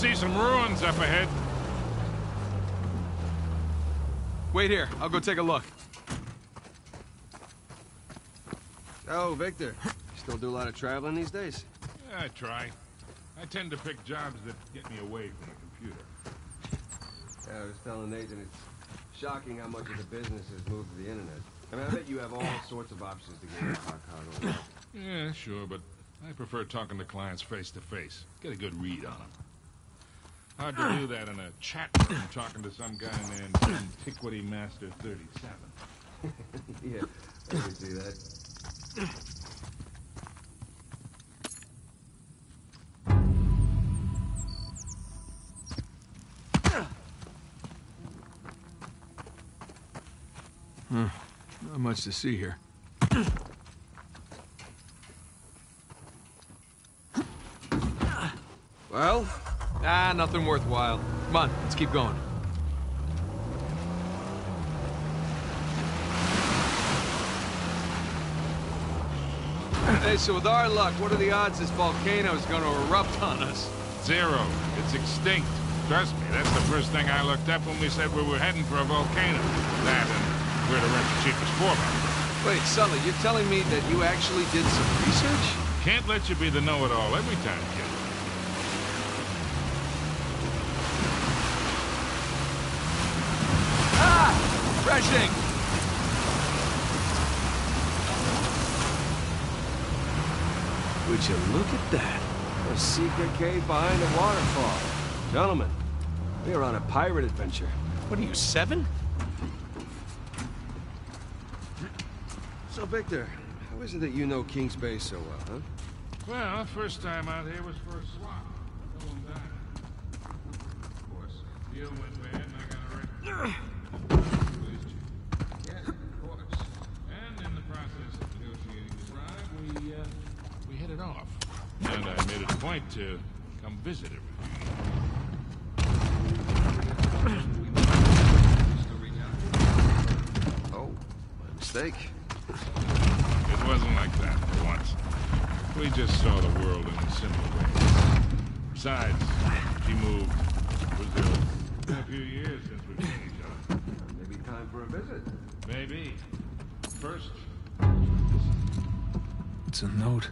see some ruins up ahead. Wait here. I'll go take a look. Oh, Victor. Still do a lot of traveling these days? Yeah, I try. I tend to pick jobs that get me away from the computer. Yeah, I was telling Nathan it's shocking how much of the business has moved to the internet. I mean, I bet you have all sorts of options to get your hot card over. Yeah, sure, but I prefer talking to clients face to face. Get a good read on them. Hard to do that in a chat room talking to some guy named Antiquity Master 37. yeah, I can see that. Hmm, not much to see here. Well, Ah, nothing worthwhile. Come on, let's keep going. Hey, so with our luck, what are the odds this volcano is gonna erupt on us? Zero. It's extinct. Trust me, that's the first thing I looked up when we said we were heading for a volcano. That and where to rent the cheapest four Wait, Sully, you're telling me that you actually did some research? Can't let you be the know-it-all every time, kid. Ah! Refreshing! Would you look at that? a secret cave behind a waterfall. Gentlemen, we are on a pirate adventure. What are you, seven? So, Victor, how is it that you know King's Bay so well, huh? Well, first time out here was for a swap. Going down. Of course, deal went bad and I got arrested. Police chief. Yes, of course. And in the process of negotiating the bribe, we, uh, we hit it off. And I made it a point to come visit every few years. Oh, my mistake. It wasn't like that for once. We just saw the world in a similar way. Besides, she moved. It was been a few years since we've seen each other. Maybe time for a visit. Maybe. First, It's a note.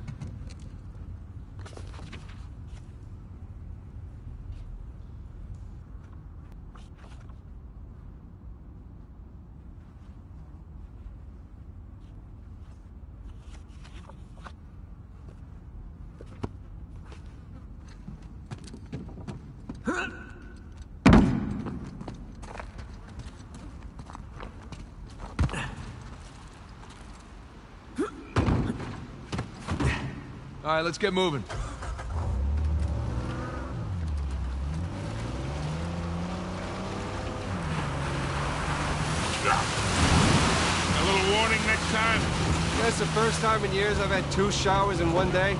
Right, let's get moving. a little warning next time. That's the first time in years I've had two showers in one day.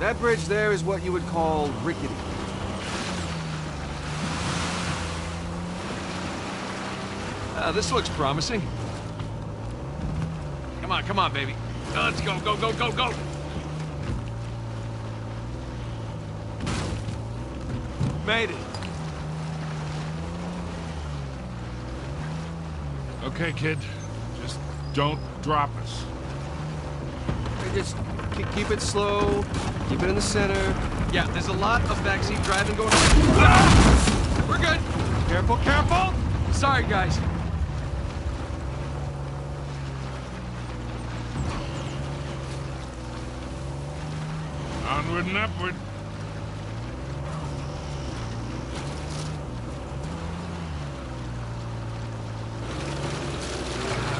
That bridge there is what you would call rickety. Uh, this looks promising. Come on, come on, baby. Uh, Let's go, go, go, go, go! Made it. Okay, kid. Just don't drop us. Just keep, keep it slow, keep it in the center. Yeah, there's a lot of backseat driving going on. Ah! We're good. Careful, careful! Sorry, guys. Onward and upward.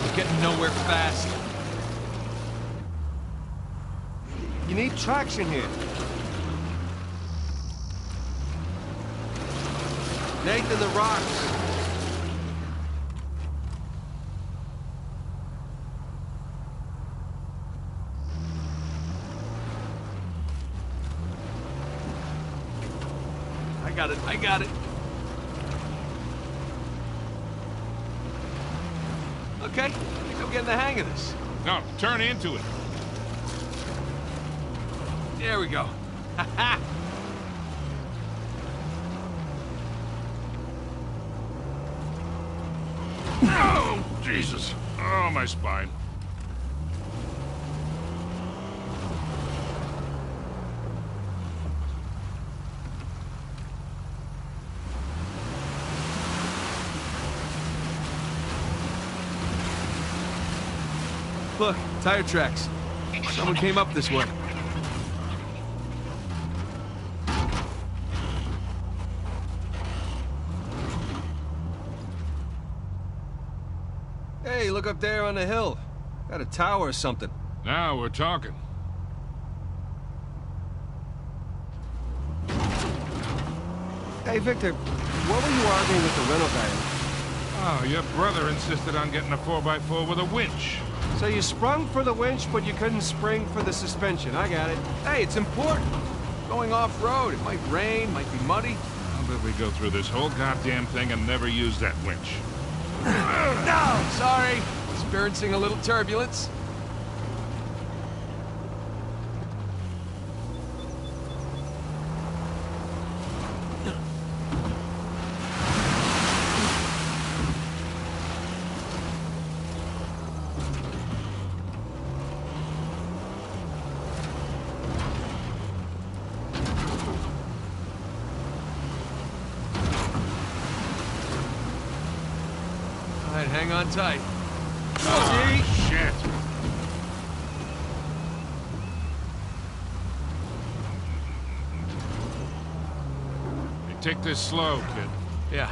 We're getting nowhere fast. You need traction here. Nathan, the rocks. I got it, I got it. Okay? I think I'm getting the hang of this. No, turn into it. There we go. Ha ha! Oh, Jesus. Oh, my spine. Look, tire tracks. Someone came up this way. Hey, look up there on the hill. Got a tower or something. Now we're talking. Hey, Victor, what were you arguing with the rental guy? Oh, your brother insisted on getting a 4x4 with a winch. So you sprung for the winch, but you couldn't spring for the suspension. I got it. Hey, it's important. Going off-road, it might rain, might be muddy. How did we go through this whole goddamn thing and never use that winch? No! Sorry. Experiencing a little turbulence. All right, hang on tight. Oh, shit. Hey, take this slow, kid. Yeah.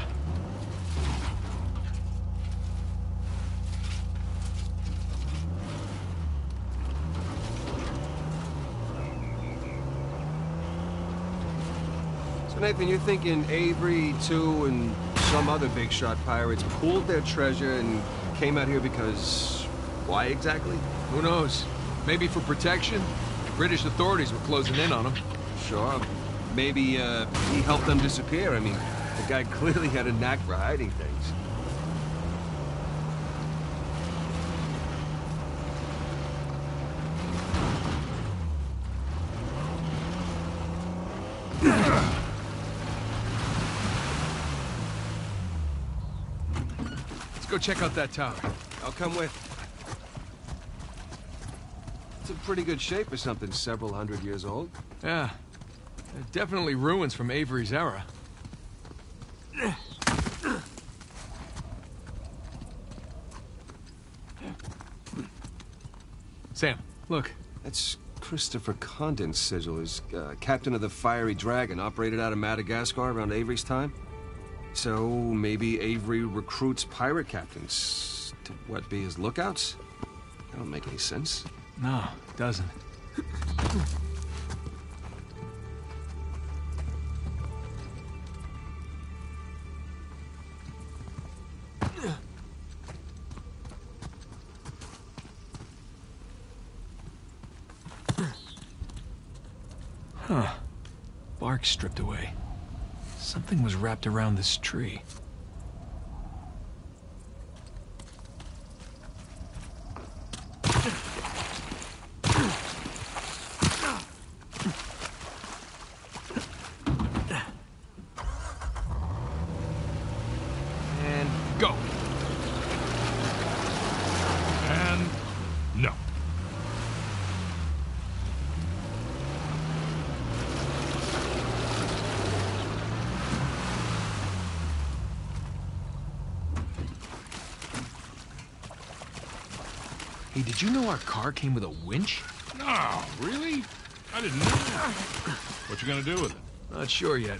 So Nathan, you're thinking Avery, Tew, and some other big shot pirates pooled their treasure and came out here because... Why exactly? Who knows? Maybe for protection? The British authorities were closing in on them. Sure. Maybe, uh, he helped them disappear. I mean, the guy clearly had a knack for hiding things. Let's go check out that tower. I'll come with. It's in pretty good shape for something several hundred years old. Yeah. Definitely ruins from Avery's era. Sam, look. That's Christopher Condent's sigil. He's uh, captain of the Fiery Dragon, operated out of Madagascar around Avery's time. So maybe Avery recruits pirate captains to what be his lookouts? That don't make any sense. No, it doesn't. Huh. Bark stripped away. Something was wrapped around this tree. And go. And no. Hey, did you know our car came with a winch? No, really? I didn't know that. What you gonna do with it? Not sure yet.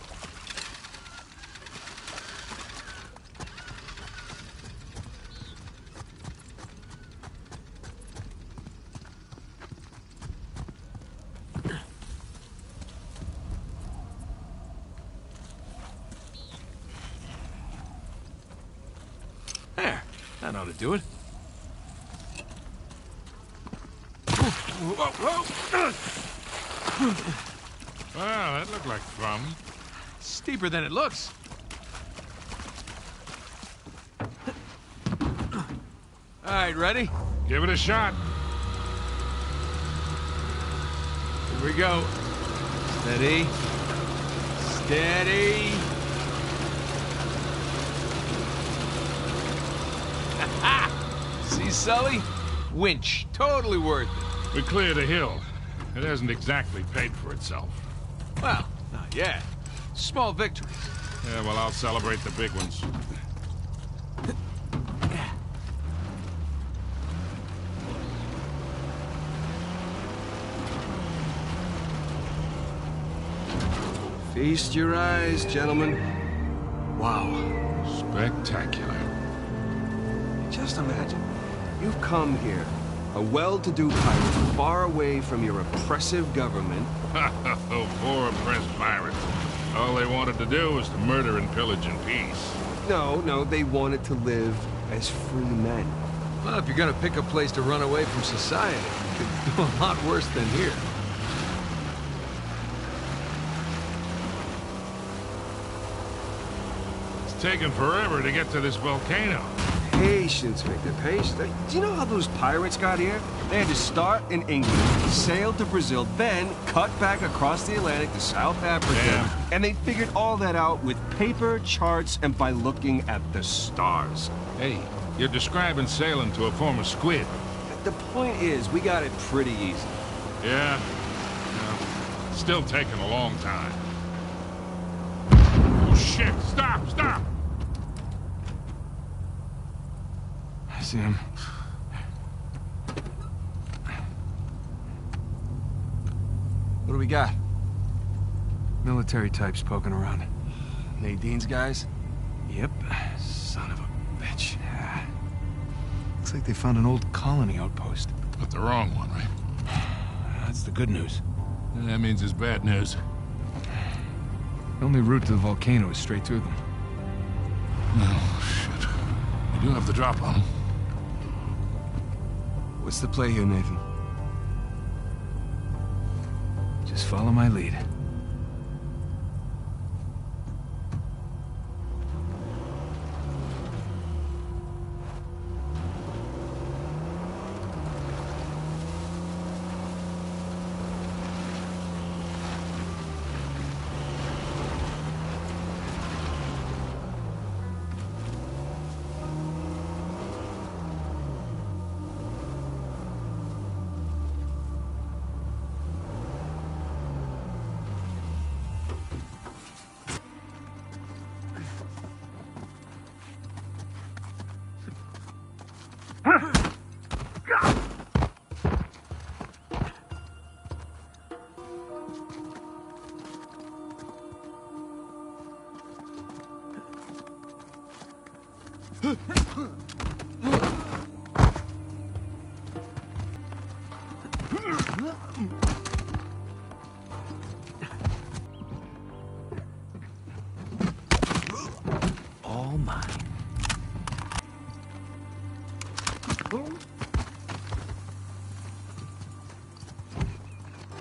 There. That ought to do it. Well, that looked like fun. Than it looks. All right, ready? Give it a shot. Here we go. Steady. Steady. See, Sully? Winch. Totally worth it. We cleared a hill. It hasn't exactly paid for itself. Well, not yet. Small victories. Yeah, well, I'll celebrate the big ones. Feast your eyes, gentlemen. Wow. Spectacular. Just imagine. You've come here, a well-to-do pirate, far away from your oppressive government. oh, poor oppressed pirates. All they wanted to do was to murder and pillage in peace. No, no, they wanted to live as free men. Well, if you're gonna pick a place to run away from society, you could do a lot worse than here. It's taken forever to get to this volcano. Patience, Victor, patience. Do you know how those pirates got here? They had to start in England, sail to Brazil, then cut back across the Atlantic to South Africa. Damn. And they figured all that out with paper, charts, and by looking at the stars. Hey, you're describing sailing to a former squid. The point is, we got it pretty easy. Yeah. yeah. Still taking a long time. Oh, shit! Stop! Stop! I see him. What do we got? Military types poking around. Nadine's guys? Yep. Son of a bitch. Yeah. Looks like they found an old colony outpost. But the wrong one, right? That's the good news. That means it's bad news. The only route to the volcano is straight through them. Oh, shit. We do have the drop on them. What's the play here, Nathan? Just follow my lead.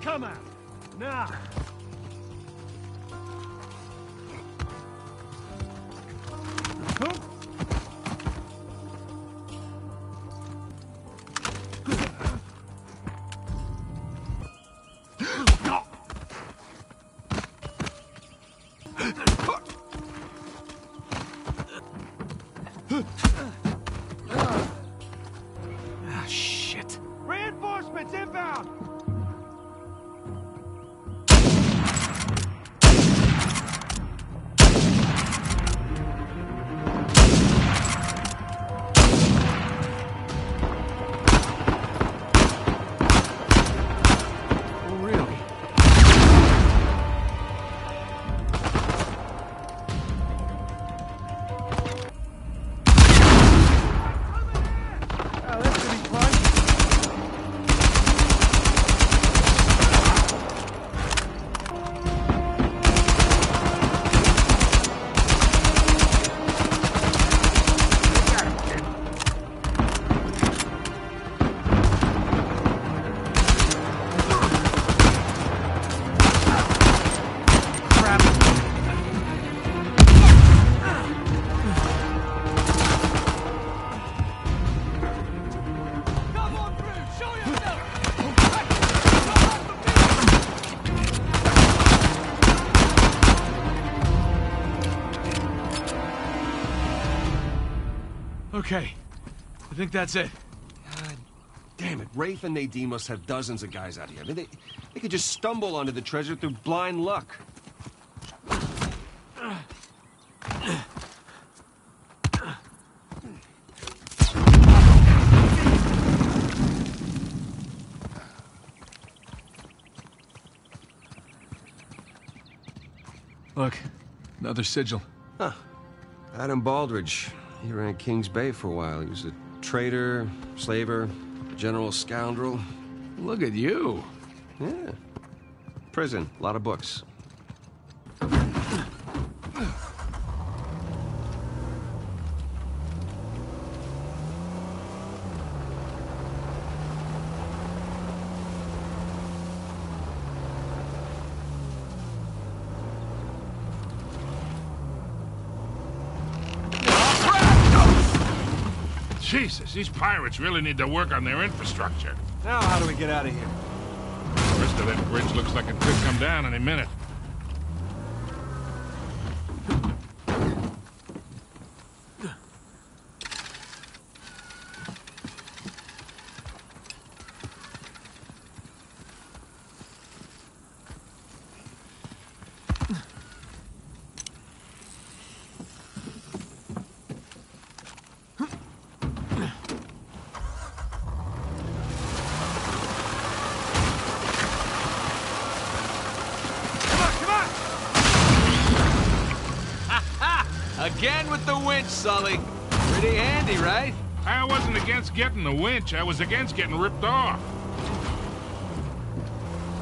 Come out! Now! Okay. I think that's it. God damn it. Rafe and Nadine must have dozens of guys out here. I mean, they, they could just stumble onto the treasure through blind luck. Look, another sigil. Huh. Adam Baldridge. He ran Kings Bay for a while. He was a trader, slaver, general scoundrel. Look at you. Yeah. Prison. A lot of books. These pirates really need to work on their infrastructure. Now, how do we get out of here? The rest of that bridge looks like it could come down any minute. Again with the winch, Sully. Pretty handy, right? I wasn't against getting the winch, I was against getting ripped off.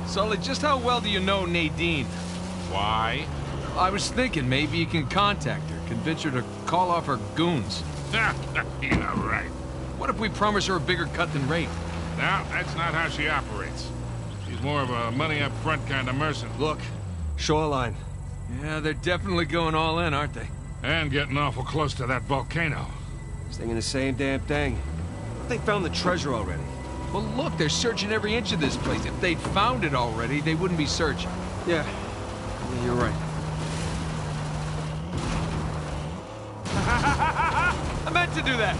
Sully, just how well do you know Nadine? Why? I was thinking maybe you can contact her, convince her to call off her goons. yeah, right. What if we promise her a bigger cut than Rafe? No, that's not how she operates. She's more of a money up front kind of merchant. Look, shoreline. Yeah, they're definitely going all in, aren't they? And getting awful close to that volcano. Thinking the same damn thing. They found the treasure already. Well, look, they're searching every inch of this place. If they'd found it already, they wouldn't be searching. Yeah, yeah, you're right. I meant to do that.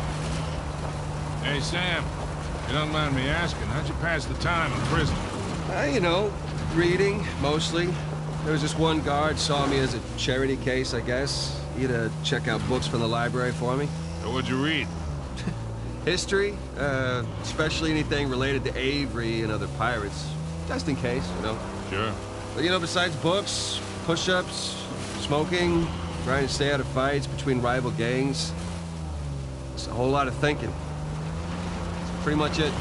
Hey, Sam, you don't mind me asking, how'd you pass the time in prison? Uh, you know, reading, mostly. There was just one guard saw me as a charity case, I guess. He had to check out books from the library for me. So what'd you read? History, uh, especially anything related to Avery and other pirates. Just in case, you know. Sure. But, you know, besides books, push-ups, smoking, trying to stay out of fights between rival gangs, it's a whole lot of thinking. That's pretty much it.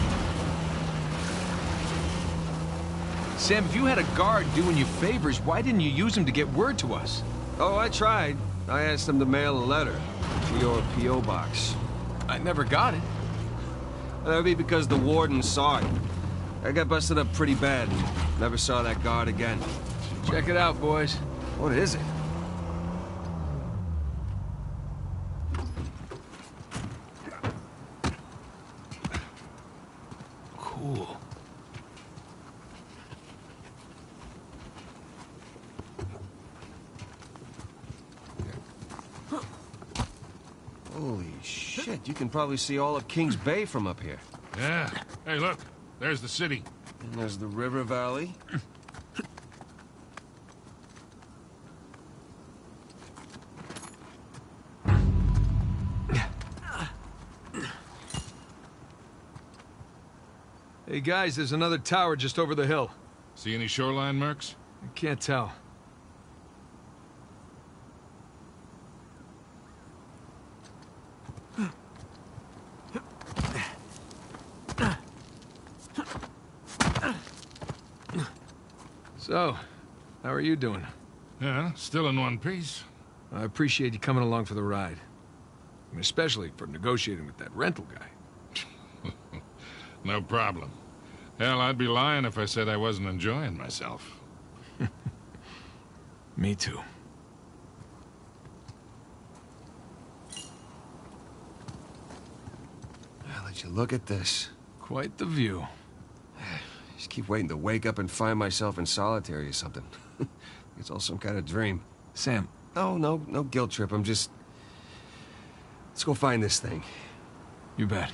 Sam, if you had a guard doing you favors, why didn't you use him to get word to us? Oh, I tried. I asked them to mail a letter to your P.O. box. I never got it. That would be because the warden saw it. I got busted up pretty bad. Never saw that guard again. Check it out, boys. What is it? Cool. Holy shit, you can probably see all of Kings Bay from up here. Yeah. Hey, look. There's the city. And there's the river valley. Hey, guys, there's another tower just over the hill. See any shoreline marks? I can't tell. So, how are you doing? Yeah, still in one piece. I appreciate you coming along for the ride. And especially for negotiating with that rental guy. No problem. Hell, I'd be lying if I said I wasn't enjoying myself. Me too. I'll let you look at this. Quite the view. Just keep waiting to wake up and find myself in solitary or something. it's all some kind of dream. Sam, No, no, no guilt trip. I'm just... Let's go find this thing. You bet.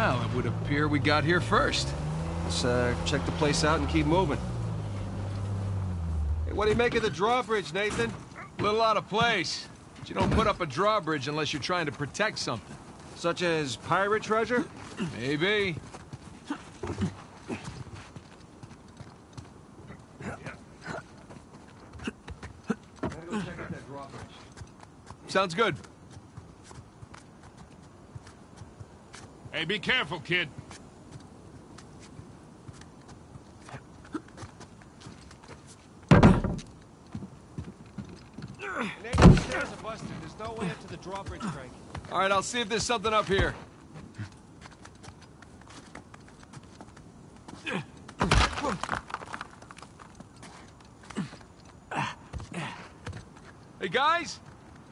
Well, it would appear we got here first. Let's uh, check the place out and keep moving. Hey, what do you make of the drawbridge, Nathan? A little out of place. But you don't put up a drawbridge unless you're trying to protect something. Such as pirate treasure? Maybe. Gotta go check out that drawbridge. Sounds good. Hey, be careful, kid. Nathan, the stairs are busted. There's no way up to the drawbridge, Frank. All right, I'll see if there's something up here. Hey, guys!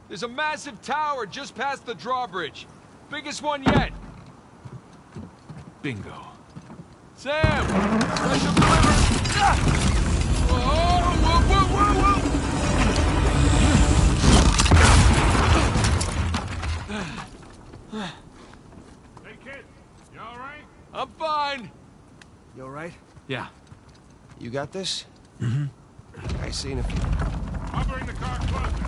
There's a massive tower just past the drawbridge. Biggest one yet. Bingo. Sam! Special delivery! Ah! Whoa, whoa, whoa, whoa, whoa! Hey, kid. You all right? I'm fine. You alright? Yeah. You got this? Mm-hmm. I seen a few. I'll bring the car closer.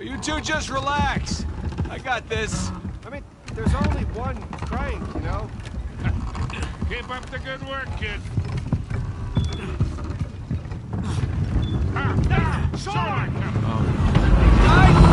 You two just relax. I got this. There's only one crank, you know? Keep up the good work, kid. Ah, ah, Captain. Guys!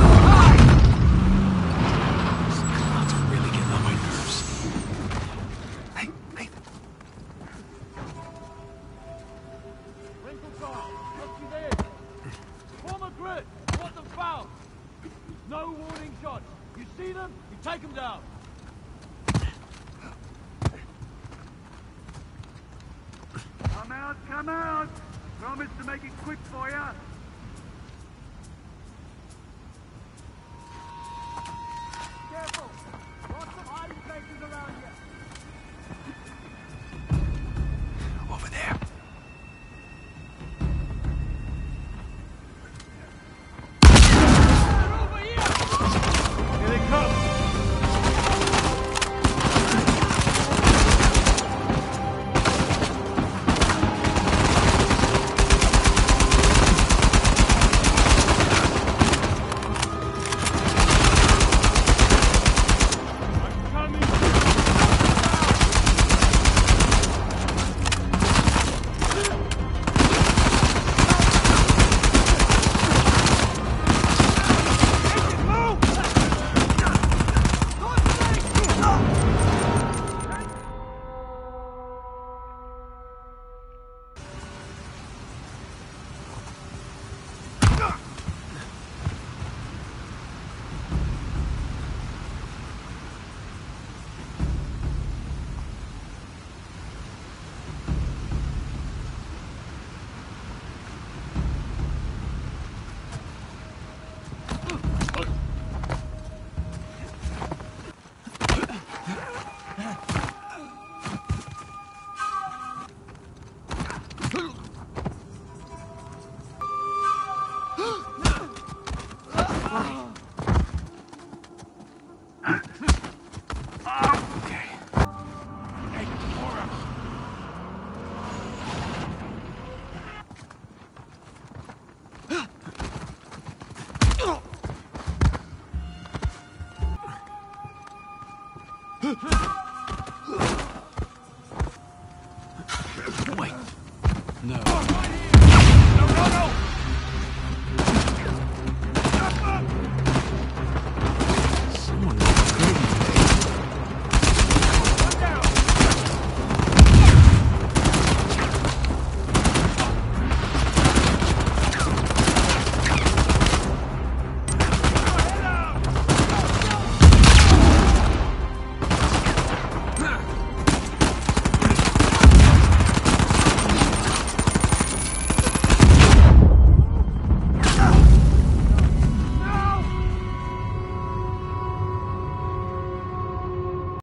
Ha ha ha!